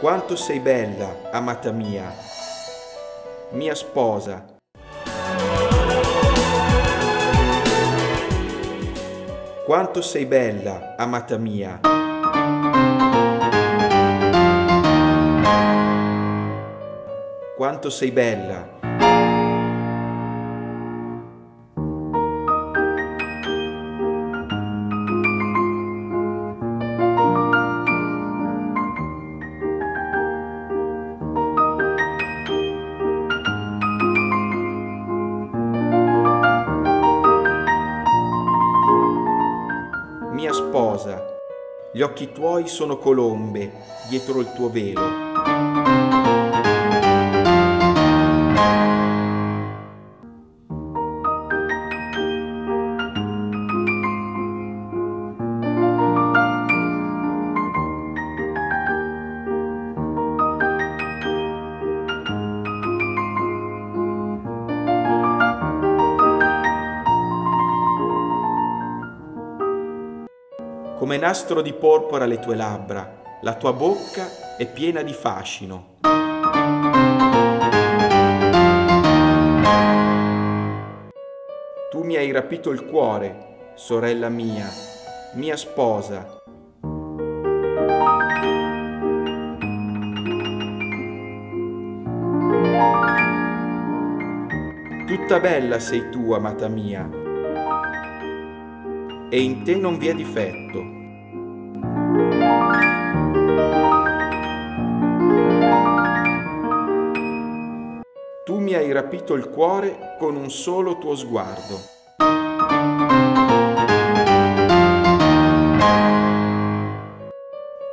Quanto sei bella, amata mia, mia sposa. Quanto sei bella, amata mia. Quanto sei bella. Sposa, gli occhi tuoi sono colombe dietro il tuo velo. Come nastro di porpora le tue labbra, la tua bocca è piena di fascino. Tu mi hai rapito il cuore, sorella mia, mia sposa. Tutta bella sei tu, amata mia, e in te non vi è difetto. Tu mi hai rapito il cuore con un solo tuo sguardo.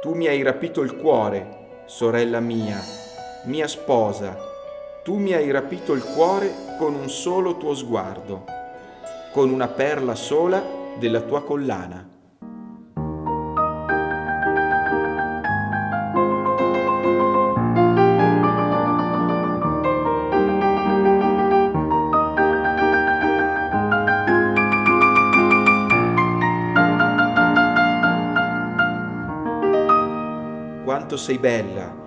Tu mi hai rapito il cuore, sorella mia, mia sposa. Tu mi hai rapito il cuore con un solo tuo sguardo, con una perla sola della tua collana. Quanto sei bella,